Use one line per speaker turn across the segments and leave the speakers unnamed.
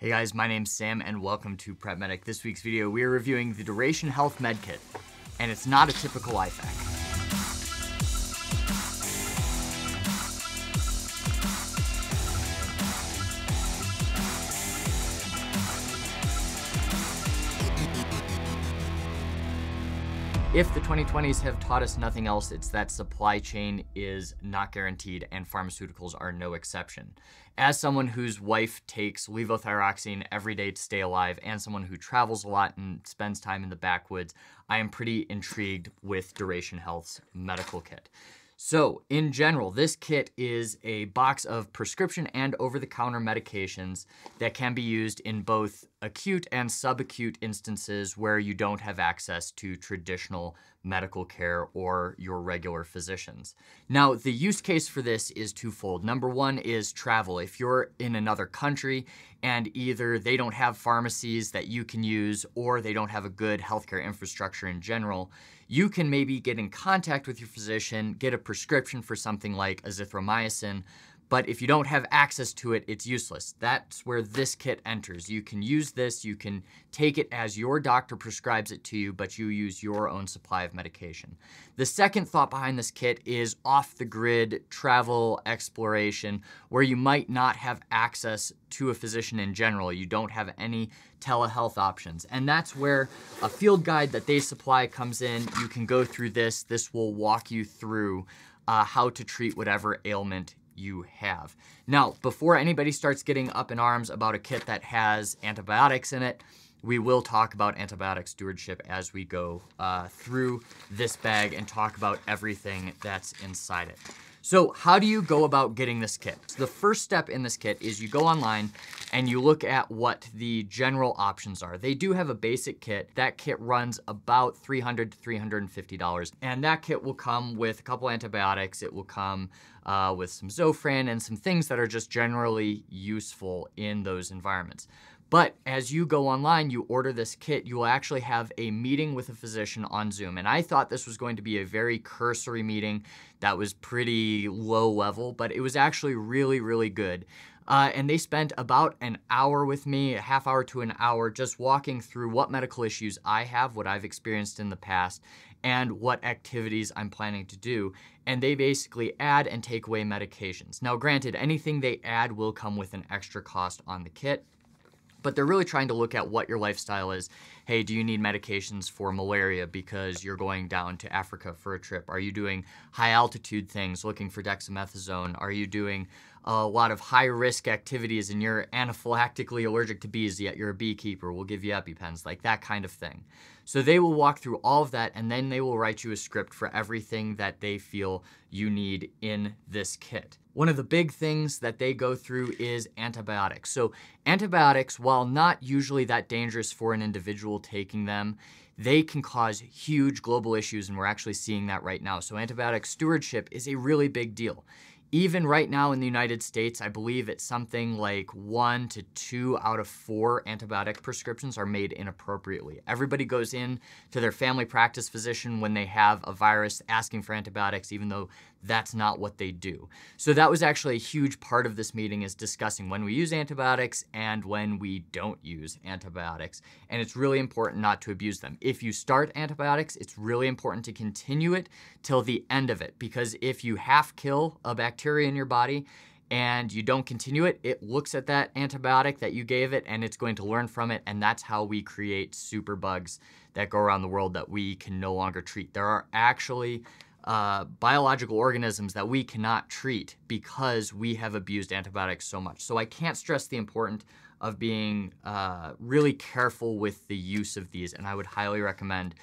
Hey guys, my name's Sam and welcome to Prep Medic. This week's video, we are reviewing the Duration Health Med Kit, and it's not a typical IFAK. If the 2020s have taught us nothing else, it's that supply chain is not guaranteed and pharmaceuticals are no exception. As someone whose wife takes levothyroxine every day to stay alive and someone who travels a lot and spends time in the backwoods, I am pretty intrigued with Duration Health's medical kit. So, in general, this kit is a box of prescription and over the counter medications that can be used in both acute and subacute instances where you don't have access to traditional medical care or your regular physicians. Now, the use case for this is twofold. Number one is travel. If you're in another country and either they don't have pharmacies that you can use or they don't have a good healthcare infrastructure in general, you can maybe get in contact with your physician, get a prescription for something like azithromycin, but if you don't have access to it, it's useless. That's where this kit enters. You can use this, you can take it as your doctor prescribes it to you, but you use your own supply of medication. The second thought behind this kit is off the grid travel exploration, where you might not have access to a physician in general. You don't have any telehealth options. And that's where a field guide that they supply comes in. You can go through this. This will walk you through uh, how to treat whatever ailment you have. Now, before anybody starts getting up in arms about a kit that has antibiotics in it, we will talk about antibiotic stewardship as we go uh, through this bag and talk about everything that's inside it. So how do you go about getting this kit? So the first step in this kit is you go online and you look at what the general options are. They do have a basic kit. That kit runs about $300 to $350. And that kit will come with a couple antibiotics. It will come uh, with some Zofran and some things that are just generally useful in those environments. But as you go online, you order this kit, you will actually have a meeting with a physician on Zoom. And I thought this was going to be a very cursory meeting that was pretty low level, but it was actually really, really good. Uh, and they spent about an hour with me, a half hour to an hour, just walking through what medical issues I have, what I've experienced in the past, and what activities I'm planning to do. And they basically add and take away medications. Now, granted, anything they add will come with an extra cost on the kit but they're really trying to look at what your lifestyle is. Hey, do you need medications for malaria because you're going down to Africa for a trip? Are you doing high altitude things looking for dexamethasone? Are you doing a lot of high risk activities and you're anaphylactically allergic to bees, yet you're a beekeeper? We'll give you EpiPens, like that kind of thing. So they will walk through all of that and then they will write you a script for everything that they feel you need in this kit. One of the big things that they go through is antibiotics. So antibiotics, while not usually that dangerous for an individual taking them, they can cause huge global issues, and we're actually seeing that right now. So antibiotic stewardship is a really big deal even right now in the United States, I believe it's something like one to two out of four antibiotic prescriptions are made inappropriately. Everybody goes in to their family practice physician when they have a virus asking for antibiotics, even though that's not what they do. So that was actually a huge part of this meeting is discussing when we use antibiotics and when we don't use antibiotics. And it's really important not to abuse them. If you start antibiotics, it's really important to continue it till the end of it because if you half kill a bacteria in your body and you don't continue it, it looks at that antibiotic that you gave it and it's going to learn from it. And that's how we create super bugs that go around the world that we can no longer treat. There are actually uh, biological organisms that we cannot treat because we have abused antibiotics so much. So I can't stress the importance of being uh, really careful with the use of these, and I would highly recommend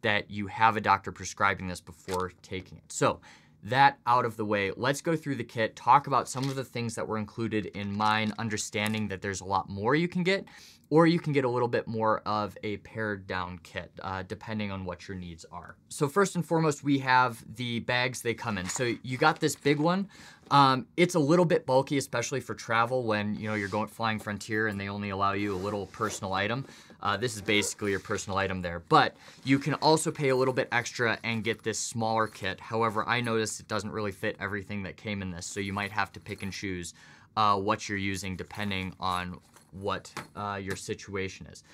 that you have a doctor prescribing this before taking it. So that out of the way, let's go through the kit, talk about some of the things that were included in mine, understanding that there's a lot more you can get, or you can get a little bit more of a pared down kit, uh, depending on what your needs are. So first and foremost, we have the bags they come in. So you got this big one. Um, it's a little bit bulky, especially for travel when you know you're going flying Frontier and they only allow you a little personal item. Uh, this is basically your personal item there. But you can also pay a little bit extra and get this smaller kit. However, I noticed it doesn't really fit everything that came in this, so you might have to pick and choose uh, what you're using depending on what uh, your situation is.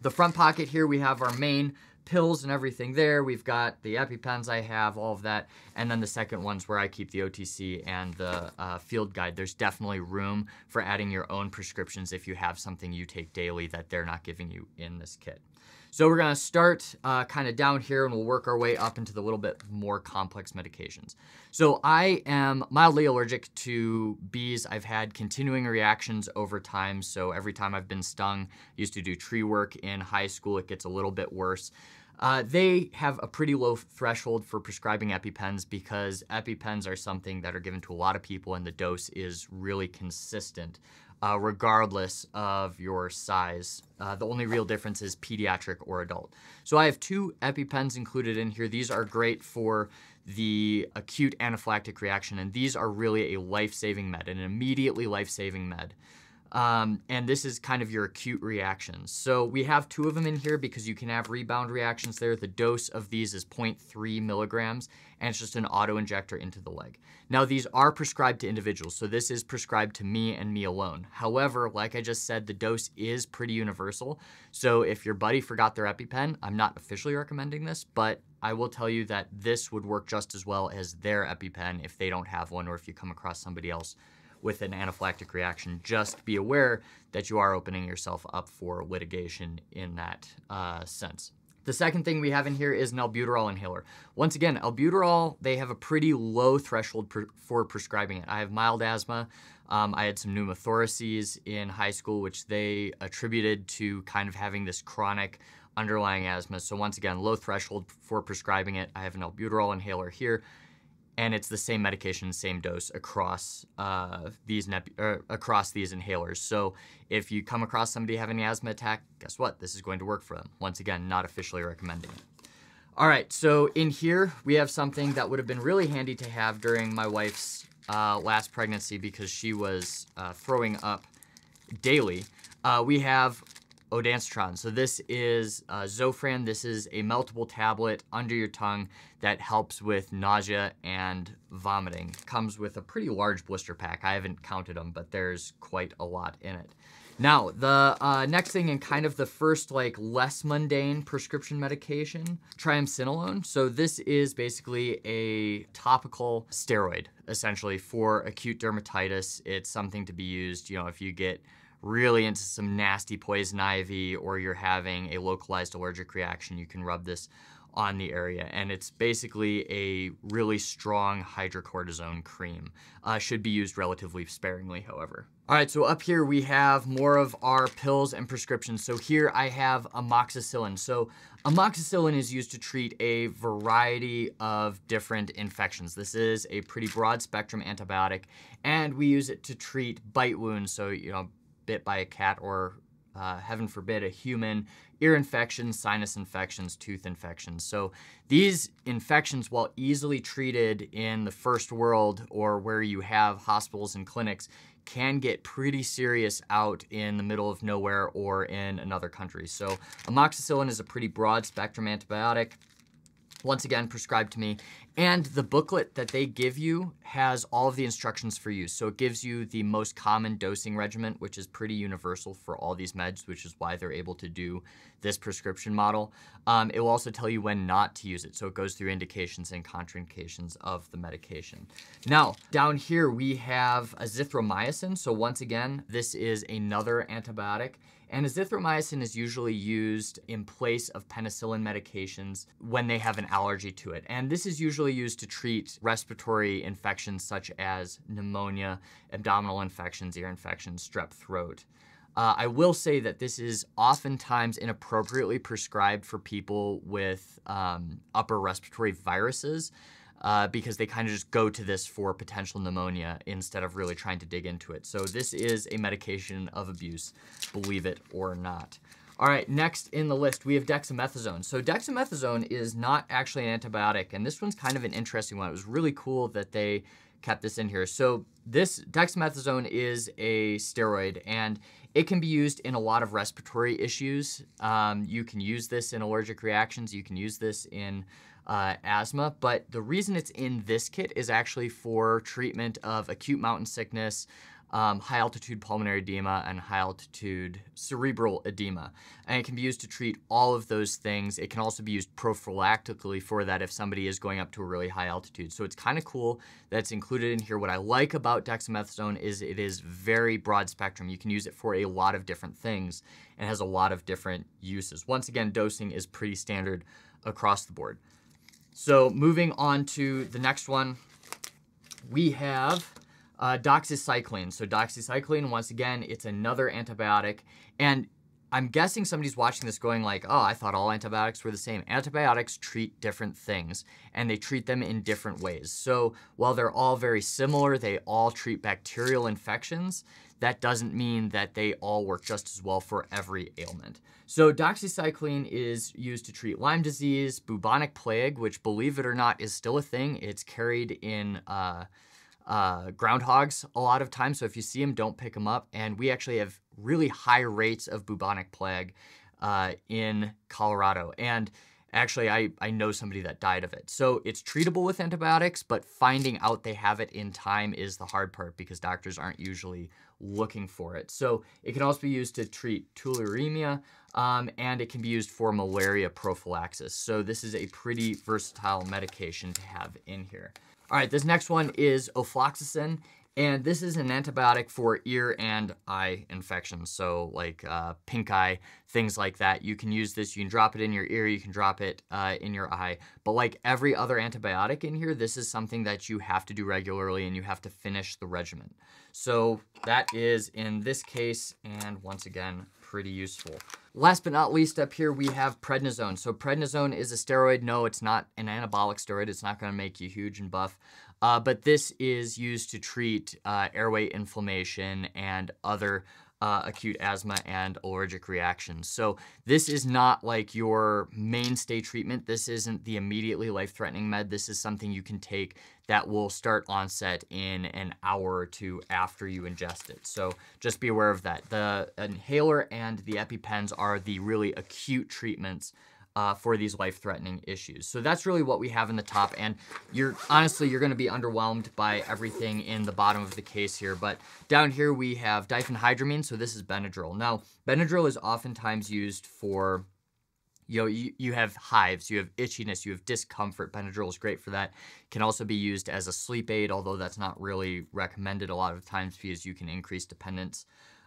The front pocket here, we have our main pills and everything there. We've got the EpiPens I have, all of that. And then the second one's where I keep the OTC and the uh, field guide. There's definitely room for adding your own prescriptions if you have something you take daily that they're not giving you in this kit. So we're gonna start uh, kind of down here and we'll work our way up into the little bit more complex medications. So I am mildly allergic to bees. I've had continuing reactions over time. So every time I've been stung, used to do tree work in high school, it gets a little bit worse. Uh, they have a pretty low threshold for prescribing EpiPens because EpiPens are something that are given to a lot of people and the dose is really consistent uh, regardless of your size. Uh, the only real difference is pediatric or adult. So I have two EpiPens included in here. These are great for the acute anaphylactic reaction, and these are really a life-saving med, an immediately life-saving med. Um, and this is kind of your acute reactions. So we have two of them in here because you can have rebound reactions there. The dose of these is 0.3 milligrams, and it's just an auto injector into the leg. Now these are prescribed to individuals, so this is prescribed to me and me alone. However, like I just said, the dose is pretty universal. So if your buddy forgot their EpiPen, I'm not officially recommending this, but I will tell you that this would work just as well as their EpiPen if they don't have one or if you come across somebody else with an anaphylactic reaction, just be aware that you are opening yourself up for litigation in that uh, sense. The second thing we have in here is an albuterol inhaler. Once again, albuterol, they have a pretty low threshold for prescribing it. I have mild asthma. Um, I had some pneumothoraces in high school, which they attributed to kind of having this chronic underlying asthma. So once again, low threshold for prescribing it. I have an albuterol inhaler here and it's the same medication, same dose across uh, these uh, across these inhalers. So if you come across somebody having an asthma attack, guess what? This is going to work for them. Once again, not officially recommending it. All right, so in here we have something that would have been really handy to have during my wife's uh, last pregnancy because she was uh, throwing up daily. Uh, we have Ondansetron. So this is uh, Zofran. This is a meltable tablet under your tongue that helps with nausea and vomiting. Comes with a pretty large blister pack. I haven't counted them, but there's quite a lot in it. Now, the uh, next thing and kind of the first like less mundane prescription medication, triamcinolone. So this is basically a topical steroid, essentially, for acute dermatitis. It's something to be used, you know, if you get really into some nasty poison ivy or you're having a localized allergic reaction, you can rub this on the area. And it's basically a really strong hydrocortisone cream. Uh, should be used relatively sparingly, however. All right, so up here we have more of our pills and prescriptions. So here I have amoxicillin. So amoxicillin is used to treat a variety of different infections. This is a pretty broad spectrum antibiotic, and we use it to treat bite wounds. So, you know, bit by a cat or, uh, heaven forbid, a human, ear infections, sinus infections, tooth infections. So these infections, while easily treated in the first world or where you have hospitals and clinics, can get pretty serious out in the middle of nowhere or in another country. So amoxicillin is a pretty broad spectrum antibiotic once again prescribed to me. And the booklet that they give you has all of the instructions for use. So it gives you the most common dosing regimen, which is pretty universal for all these meds, which is why they're able to do this prescription model. Um, it will also tell you when not to use it. So it goes through indications and contraindications of the medication. Now, down here we have azithromycin. So once again, this is another antibiotic. And azithromycin is usually used in place of penicillin medications when they have an allergy to it. And this is usually used to treat respiratory infections such as pneumonia, abdominal infections, ear infections, strep throat. Uh, I will say that this is oftentimes inappropriately prescribed for people with um, upper respiratory viruses uh, because they kind of just go to this for potential pneumonia instead of really trying to dig into it. So this is a medication of abuse, believe it or not. All right, next in the list, we have dexamethasone. So dexamethasone is not actually an antibiotic, and this one's kind of an interesting one. It was really cool that they kept this in here. So this dexamethasone is a steroid, and it can be used in a lot of respiratory issues. Um, you can use this in allergic reactions. You can use this in uh, asthma, but the reason it's in this kit is actually for treatment of acute mountain sickness, um, high altitude pulmonary edema and high altitude cerebral edema. And it can be used to treat all of those things. It can also be used prophylactically for that if somebody is going up to a really high altitude. So it's kind of cool that's included in here. What I like about dexamethasone is it is very broad spectrum. You can use it for a lot of different things and has a lot of different uses. Once again, dosing is pretty standard across the board. So moving on to the next one, we have uh, doxycycline. So doxycycline, once again, it's another antibiotic. And I'm guessing somebody's watching this going like, oh, I thought all antibiotics were the same. Antibiotics treat different things and they treat them in different ways. So while they're all very similar, they all treat bacterial infections. That doesn't mean that they all work just as well for every ailment. So doxycycline is used to treat Lyme disease, bubonic plague, which believe it or not is still a thing. It's carried in uh, uh, groundhogs a lot of times. So if you see them, don't pick them up. And we actually have really high rates of bubonic plague uh, in Colorado. And actually, I, I know somebody that died of it. So it's treatable with antibiotics, but finding out they have it in time is the hard part because doctors aren't usually looking for it. So it can also be used to treat tularemia, um, and it can be used for malaria prophylaxis. So this is a pretty versatile medication to have in here. All right, this next one is ofloxacin. And this is an antibiotic for ear and eye infections. So like uh, pink eye, things like that. You can use this, you can drop it in your ear, you can drop it uh, in your eye. But like every other antibiotic in here, this is something that you have to do regularly and you have to finish the regimen. So that is in this case, and once again, pretty useful. Last but not least up here, we have prednisone. So prednisone is a steroid. No, it's not an anabolic steroid. It's not gonna make you huge and buff. Uh, but this is used to treat uh, airway inflammation and other uh, acute asthma and allergic reactions. So this is not like your mainstay treatment. This isn't the immediately life-threatening med. This is something you can take that will start onset in an hour or two after you ingest it. So just be aware of that. The inhaler and the EpiPens are the really acute treatments uh, for these life-threatening issues. So that's really what we have in the top, and you're honestly you're going to be underwhelmed by everything in the bottom of the case here. But down here we have diphenhydramine, so this is Benadryl. Now Benadryl is oftentimes used for you know, you, you have hives, you have itchiness, you have discomfort. Benadryl is great for that. Can also be used as a sleep aid, although that's not really recommended a lot of times because you can increase dependence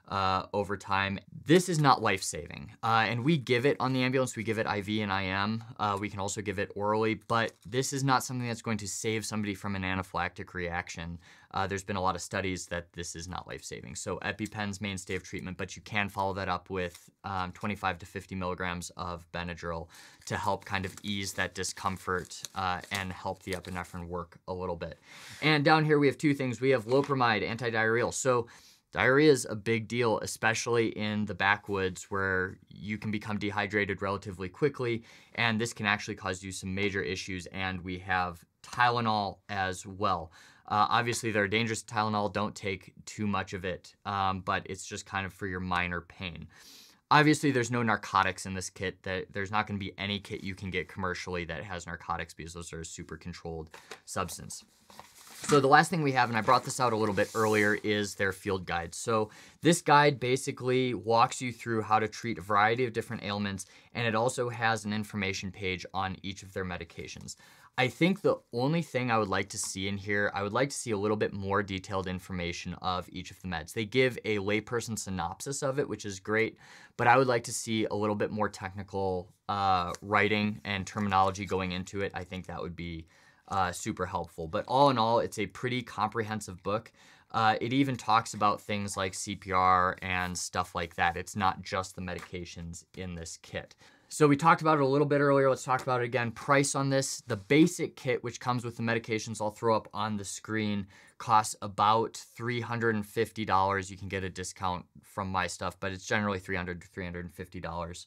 uh, over time. This is not life-saving, uh, and we give it on the ambulance. We give it IV and IM. Uh, we can also give it orally, but this is not something that's going to save somebody from an anaphylactic reaction. Uh, there's been a lot of studies that this is not life-saving. So EpiPen's mainstay of treatment, but you can follow that up with um, 25 to 50 milligrams of Benadryl to help kind of ease that discomfort uh, and help the epinephrine work a little bit. And down here we have two things. We have loperamide, antidiarrheal. So Diarrhea is a big deal, especially in the backwoods where you can become dehydrated relatively quickly, and this can actually cause you some major issues. And we have Tylenol as well. Uh, obviously, they're dangerous Tylenol. Don't take too much of it, um, but it's just kind of for your minor pain. Obviously, there's no narcotics in this kit. That there's not going to be any kit you can get commercially that has narcotics because those are a super controlled substance. So the last thing we have, and I brought this out a little bit earlier, is their field guide. So this guide basically walks you through how to treat a variety of different ailments, and it also has an information page on each of their medications. I think the only thing I would like to see in here, I would like to see a little bit more detailed information of each of the meds. They give a layperson synopsis of it, which is great, but I would like to see a little bit more technical uh, writing and terminology going into it. I think that would be uh, super helpful. But all in all, it's a pretty comprehensive book. Uh, it even talks about things like CPR and stuff like that. It's not just the medications in this kit. So we talked about it a little bit earlier. Let's talk about it again. Price on this. The basic kit, which comes with the medications I'll throw up on the screen, costs about $350. You can get a discount from my stuff, but it's generally 300 to $350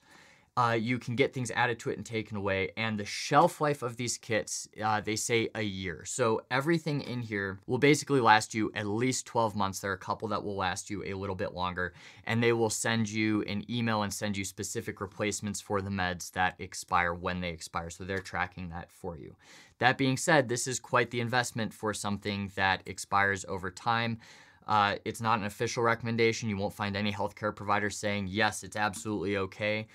uh, you can get things added to it and taken away. And the shelf life of these kits, uh, they say a year. So everything in here will basically last you at least 12 months. There are a couple that will last you a little bit longer. And they will send you an email and send you specific replacements for the meds that expire when they expire. So they're tracking that for you. That being said, this is quite the investment for something that expires over time. Uh, it's not an official recommendation. You won't find any healthcare provider saying, yes, it's absolutely okay.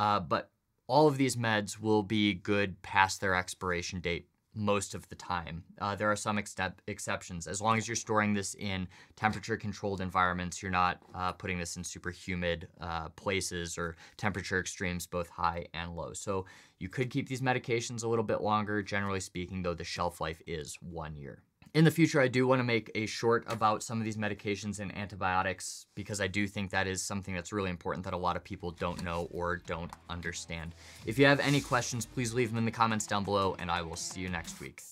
Uh, but all of these meds will be good past their expiration date most of the time. Uh, there are some ex- exceptions. As long as you're storing this in temperature controlled environments, you're not uh, putting this in super humid uh, places or temperature extremes, both high and low. So you could keep these medications a little bit longer. Generally speaking, though, the shelf life is one year. In the future, I do want to make a short about some of these medications and antibiotics because I do think that is something that's really important that a lot of people don't know or don't understand. If you have any questions, please leave them in the comments down below, and I will see you next week.